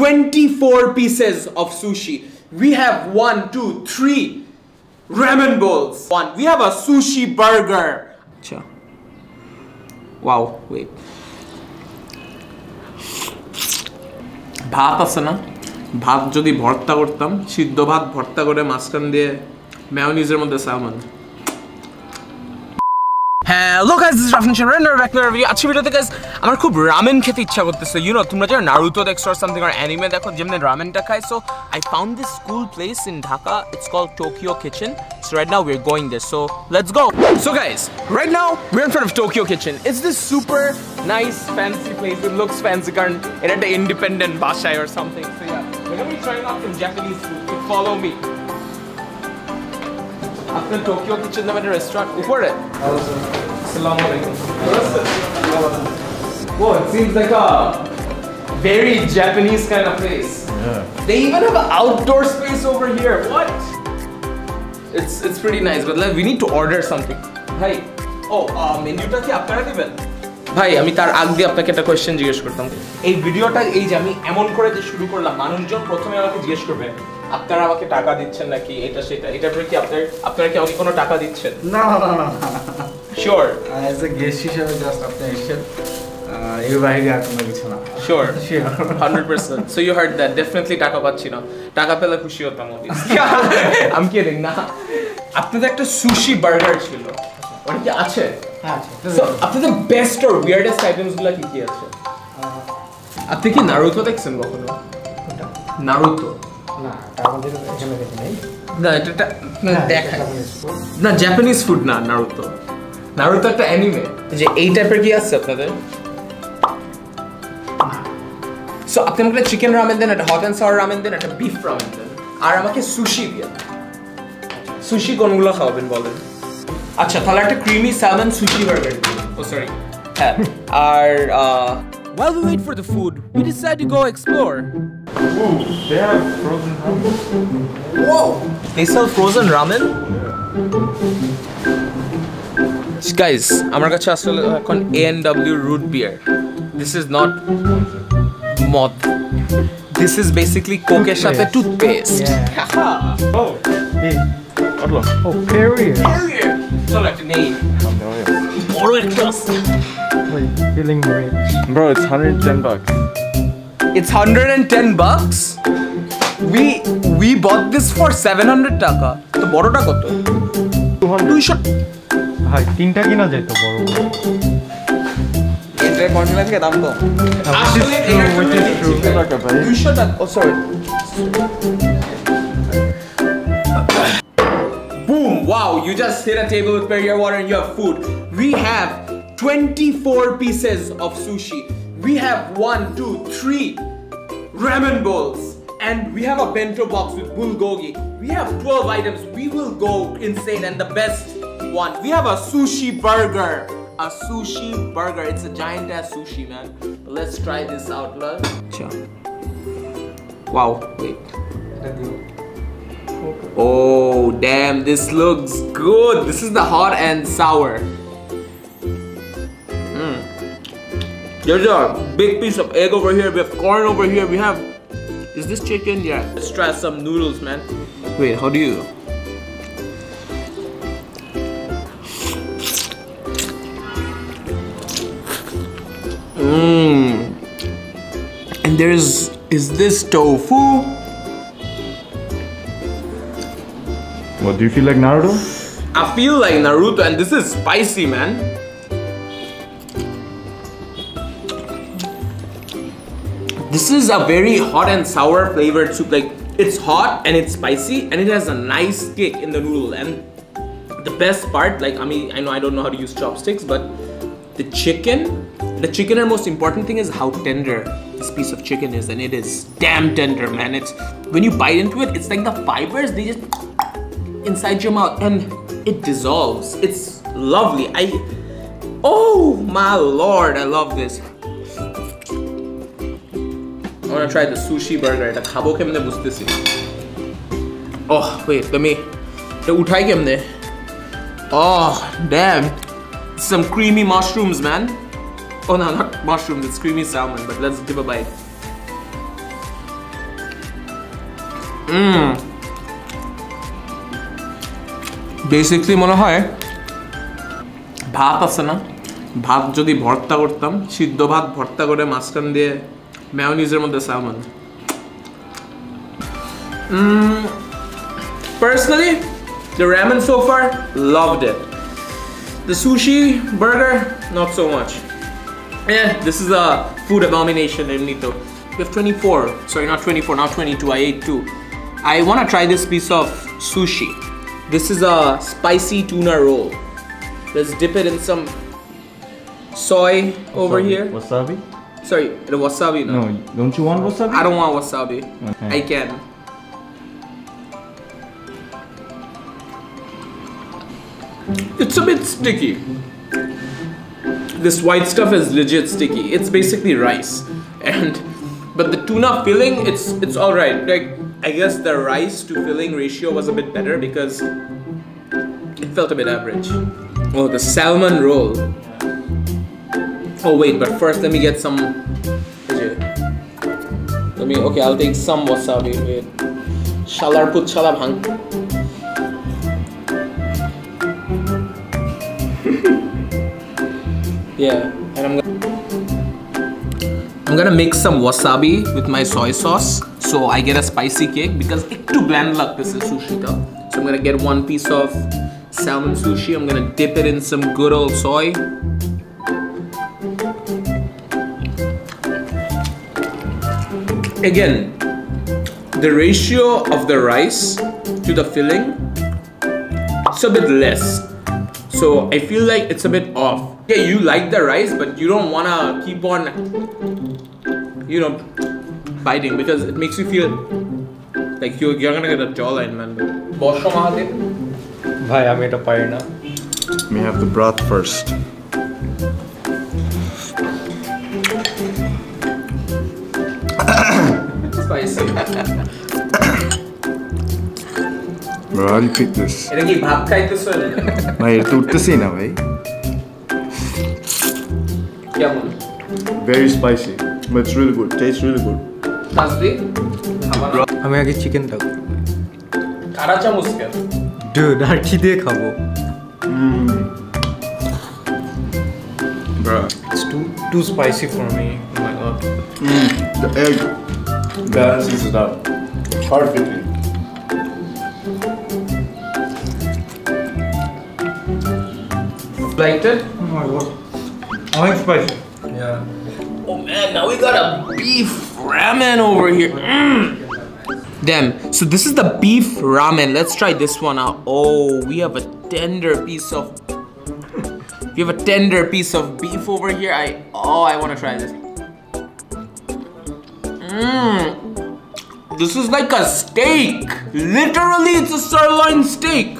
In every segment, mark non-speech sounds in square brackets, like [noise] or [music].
24 pieces of sushi. We have one, two, three ramen bowls. One. We have a sushi burger. Acha. Wow, wait. ভাত আছে না ভাত যদি ভর্তা করতাম সিদ্ধ ভাত ভর্তা করে মাঝখান দিয়ে ম্যায়োনিজের মধ্যে salmon হ্যালো গাইস দিস রাফিন শাহরান আর ব্যাক ভিডিও আজকে ভিডিওতে গাইস আমার খুব রামেন খেতে ইচ্ছা করতেছে ইউ নো তোমরা যারা নারুতো দেখছো অর সামথিং অর অ্যানিমে দেখো যেমন রামেনটা খাই so I found this school place in Dhaka it's called Tokyo kitchen so right now we are going this so let's go so guys right now we are in front of Tokyo kitchen it's this super nice fancy place it looks fancy কারণ এটা একটা independent বাসায় or something so yeah whenever you're trying out some Japanese food, you follow me. আপনার Tokyo kitchen নামে একটা restaurant উপরে Assalamu alaikum. Whoa, it seems like a very Japanese kind of place. Yeah. They even have an outdoor space over here. What? It's it's pretty nice, but like, we need to order something. Hi. Oh, uh, মেনুটা কি আপনারা দিবেন ভাই আমি তার আগ দিয়ে আপনাকে একটা কোয়েশ্চেন জিজ্ঞেস করতাম এই ভিডিওটা এই যে আমি এমন করে যে শুরু করলাম মানুষজন প্রথমে আমাকে জিজ্ঞেস করবে আপনারা আমাকে টাকা দিচ্ছেন নাকি এটা সেটা এটার পরে কি আপনার আপনারা কি আমাকে কোনো টাকা দিচ্ছেন না না না শিওর অ্যাজ এ গেস্ট হিসেবে জাস্ট আপনি এসেছেন এর বাইরে আর কোনো কিছু না sure Sure. Hundred percent so you heard that definitely টাকা পাচ্ছি না। টাকা পেলে খুশি হতাম আমি কিডিং [laughs] না। আপনাদের একটা সুশি বার্গার ছিল। ওটা কি আছে? হ্যাঁ So, আপনাদের বেস্ট অর উইয়ার্ডেস্ট আইটেমসগুলো কি কি আছে? আপনি কি নারুতো দেখছেন কখনো? নারুতো না আমাদের এখানে দেখি নাই। না এটা না, হ্যাঁ, জাপানিজ ফুড না নারুতো নারুতো একটা অ্যানিমে যে এই টাইপের কি আছে আপনাদের সো আপনি আমাকে চিকেন রামেন দেন একটা hot and sour ramen then একটা বিফ রামেন দেন আর আমাকে সুশি দেন সুশি কোনগুলো খাওয়াবেন বলেন আচ্ছা তাহলে একটা creamy salmon sushi burger oh sorry হ্যাঁ আর While we wait for the food, we decide to go explore. Ooh, they have frozen ramen. Whoa! They sell frozen ramen? Guys আমার কাছে আসলে এখন A W root beer this is not মদ this is basically কোকের সাথে [laughs] oh, toothpaste Bro, it's 110 bucks. It's 110 bucks? We we bought this for 700 taka. The বড়টা কত? 200. 200. ভাই তিনটা কিনা যেত বড় বড় এটা কন্টেনার থেকে দাম কম আসলে Which is true, which is true. টাকা ভাই। 200 টাকা ও sorry Boom! Wow, you just hit a table with Perrier water and you have food. We have 24 pieces of sushi. We have one, two, three ramen bowls. And we have a bento box with bulgogi. We have 12 items. We will go insane. And the best one, we have a sushi burger. A sushi burger. It's a giant ass sushi, man. Let's try this out, love. Wow, wait. Oh, damn, this looks good. This is the hot and sour. Mm. There's a big piece of egg over here. We have corn over here. We have. Is this chicken? Yeah. Let's try some noodles, man. Wait, how do you? There's. Is this tofu? What, do you feel like Naruto? I feel like Naruto, and this is spicy, man. This is a very hot and sour flavored soup. Like it's hot and it's spicy, and it has a nice kick in the noodle. And the best part, like I mean, I know I don't know how to use chopsticks, but the chicken, the chicken, and most important thing is how tender this piece of chicken is, and it is damn tender, man. It's when you bite into it, it's like the fibers they just inside your mouth and it dissolves. It's lovely. I oh my lord, I love this. I wanna try the sushi burger. এটা খাবো কেমনে বুঝতেছি Oh wait, let me এটা উঠাই কেমনে Oh damn Some creamy mushrooms man Oh no, not mushrooms, it's creamy salmon But let's give a bite Mmm. Basically মনে হয় ভাত আছে না ভাত যদি ভর্তা করতাম সিদ্ধ ভাত ভর্তা করে মাঝখান দিয়ে ম্যাওনিজের মধ্যে Personally, the ramen so far, loved it. The sushi burger, not so much. Yeah, this is a food abomination, in Nito. We have 24, sorry, not 24, not 22, I ate two. I want to try this piece of sushi. This is a spicy tuna roll. Let's dip it in some soy over here. Wasabi? Sorry, the wasabi. No, No, don't you want wasabi? I don't want wasabi. Okay. I can. It's a bit sticky. This white stuff is legit sticky. It's basically rice, and but the tuna filling, it's it's all right. Like I guess the rice to filling ratio was a bit better because it felt a bit average. Oh, the salmon roll. Oh wait, but first let me get some. Let me. Okay, I'll take some wasabi. Wait. Shalar put shala. [laughs] yeah, and I'm gonna. I'm gonna mix some wasabi with my soy sauce so I get a spicy cake because ektu bland luck this is sushi ka. So I'm gonna get one piece of salmon sushi. I'm gonna dip it in some good old soy. Again, the ratio of the rice to the filling it's a bit less. So I feel like it's a bit off Yeah, you like the rice, but you don't wanna keep on, you know, biting because it makes you feel like you're, you're gonna get a jawline, man. Bosho Mahadev. ভাই আমি এটা পারি না We have the broth first. Spicy. Bro, how do you pick this? এটা কি ভাত খাইতেছো ভাই এটা তো উঠতেছেই না ভাই কেমন Very spicy. But it's really good. Tastes really good. তাসবি খাবার আমি আগে চিকেন খাবো কারা চামচ কেন ডুড আর কি দিয়ে খাবো Bro. It's too too spicy for me. Oh my god. The egg balances it out perfectly. Liked it? Oh my god. I like spicy. Yeah. Oh man, now we got a beef ramen over here. Mm. Damn, so this is the beef ramen. Let's try this one out. Oh, we have a tender piece of... [laughs] We have a tender piece of beef over here. I Oh, I want to try this. Mmm. This is like a steak. Literally, it's a sirloin steak.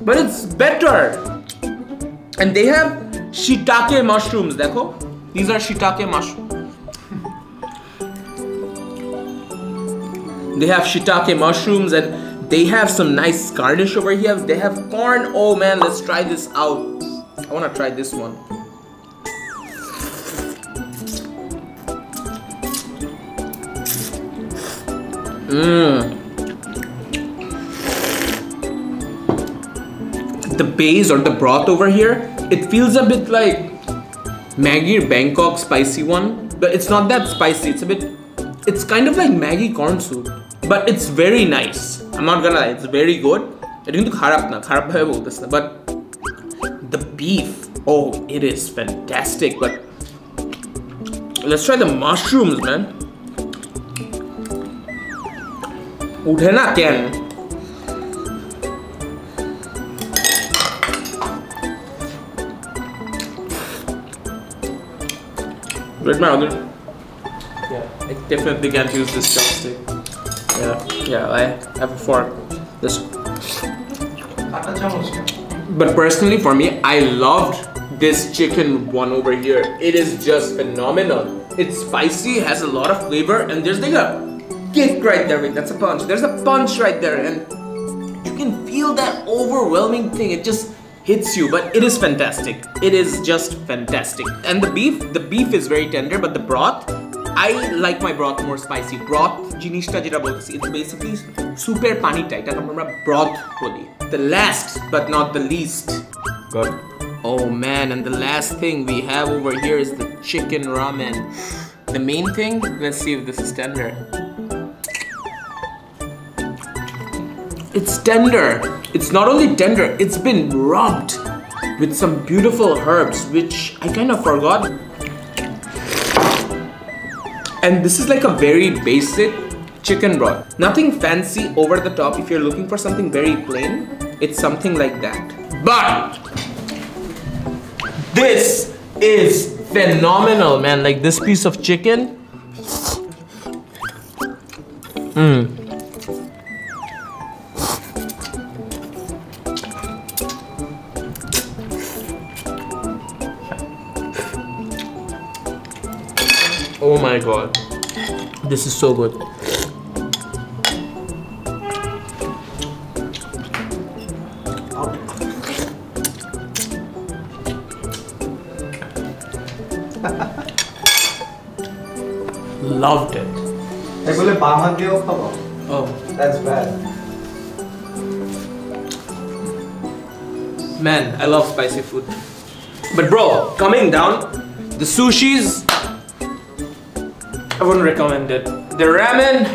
But it's better. And they have shiitake mushrooms. Dekho, these are shiitake mushrooms. They have shiitake mushrooms and they have some nice garnish over here. They have corn. Oh man, let's try this out. I want to try this one. Mmm. the base or the broth over here, it feels a bit like Maggi or Bangkok spicy one, but it's not that spicy. It's a bit, it's kind of like Maggi corn soup, but it's very nice. I'm not gonna lie, it's very good. But the beef oh it is fantastic but let's try the mushrooms man উঠে না Where's my other? Yeah, I definitely can't use this chopstick. Yeah, yeah, I have a fork. This. But personally, for me, I loved this chicken one over here. It is just phenomenal. It's spicy, has a lot of flavor, and there's like a kick right there. Wait, that's a punch. There's a punch right there, and you can feel that overwhelming thing. It just hits you, but it is fantastic. It is just fantastic. And the beef, the beef is very tender, but the broth, I like my broth more spicy. Broth জিনিসটা যেটা বলতেছি it's basically সুপের পানিটা এটা আমরা broth বলি. The last but not the least. Got Oh man, and the last thing we have over here is the chicken ramen. The main thing, let's see if this is tender. It's tender. It's not only tender, it's been rubbed with some beautiful herbs, which I kind of forgot. And this is like a very basic chicken broth. Nothing fancy over the top. If you're looking for something very plain, it's something like that. But this is phenomenal, man. Like this piece of chicken. Mmm. my god. This is so good. [laughs] Loved it. Oh. That's bad. Man, I love spicy food. But bro, coming down, the sushis I wouldn't recommend it. The ramen,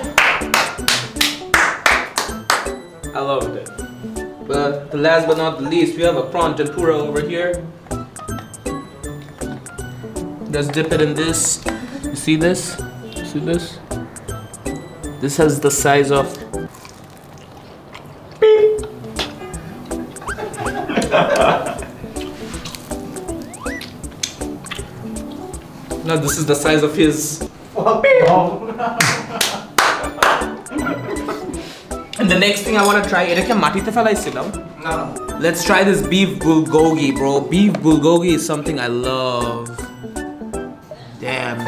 I loved it. But the last but not the least, we have a prawn tempura over here. Let's dip it in this. You see this? See this? This has the size of [laughs] No, this is the size of his. And the next thing I want to try, এটাকে মাটিতে ফেলাইছিলাম না না Let's try this beef bulgogi, bro. Beef bulgogi is something I love. Damn.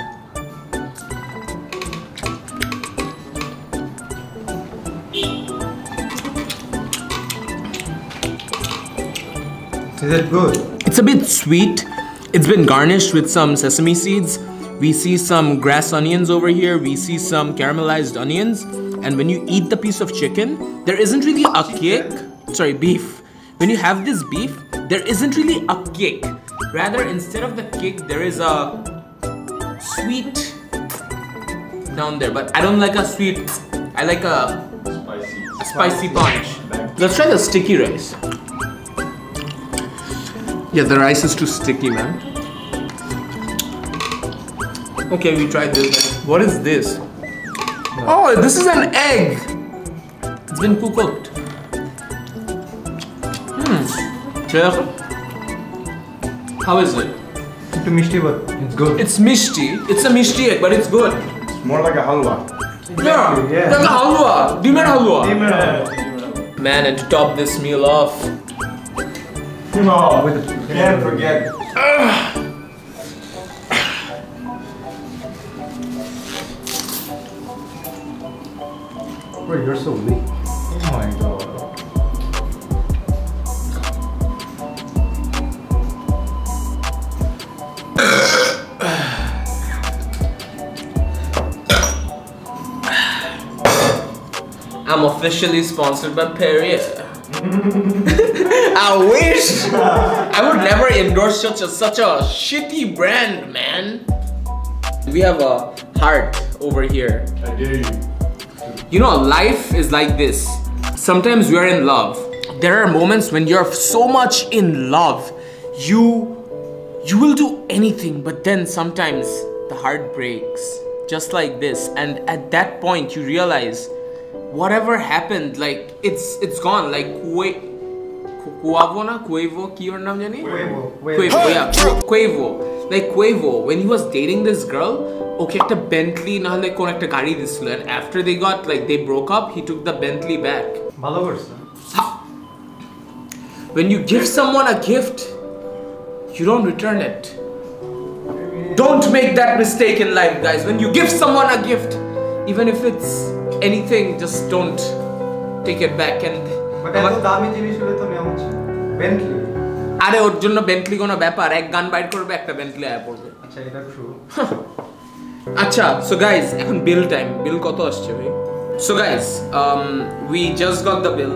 Is it good It's a bit sweet. It's been garnished with some sesame seeds. We see some grass onions over here. We see some caramelized onions. And when you eat the piece of chicken, there isn't really a kick. Sorry, beef. When you have this beef, there isn't really a kick. Rather, instead of the kick, there is a sweet down there. But I don't like a sweet. I like a, spicy. a spicy punch. Let's try the sticky rice. Yeah, the rice is too sticky, man. Okay, we tried this. What is this? Oh, this is an egg. It's been cooked. Hmm. Chef, how is it? It's a mishti, but it's good. It's mishti. It's a mishti egg, but it's good. It's more like a halwa. Yeah, yeah. like a halwa. Dimer halwa. Dimer. Man, and to top this meal off. No, can't forget. Bro, you're so weak. Oh my god. I'm officially sponsored by Perrier. [laughs] I wish I would never endorse such a such a shitty brand, man. We have a heart over here. I dare you. You know, life is like this. Sometimes we are in love. There are moments when you're so much in love, you you will do anything, but then sometimes the heart breaks. Just like this. And at that point you realize whatever happened, like it's it's gone. Like Kue Kuavo na Quavo কি ওর নাম জানি? Quavo, Quavo, yeah. Quavo. Like Quavo, when he was dating this girl, ওকে একটা Bentley না হলে কোন একটা গাড়ি দিছিল and after they got like they broke up, he took the Bentley back. ভালো করছে When you give someone a gift, you don't return it. Don't make that mistake in life, guys. When you give someone a gift, even if it's anything, just don't take it back and but এত দামি জিনিস হলে তো নেওয়া উচিত Bentley আরে ওর জন্য বেন্টলি কোনো ব্যাপার এক গান বাইর করবে একটা বেন্টলি আয়া পড়বে। আচ্ছা এটা ট্রু [laughs] আচ্ছা সো গাইজ এখন বিল টাইম বিল কত আসছে ভাই? So guys we just got the bill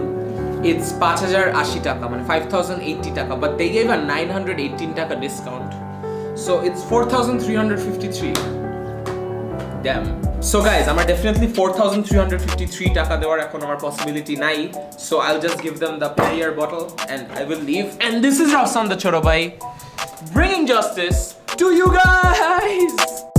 it's পাঁচ হাজার আশি টাকা মানে ফাইভ থাউজেন্ড এইটটি টাকা বাট দে গেভ আর নাইন হান্ড্রেড এইটিন টাকা discount so it's four thousand three hundred fifty three So guys, I'm a definitely 4,353 taka dewar ekonomar possibility nai. So I'll just give them the Perrier bottle and I will leave. And this is Rafsan the ChotoBhai bringing justice to you guys.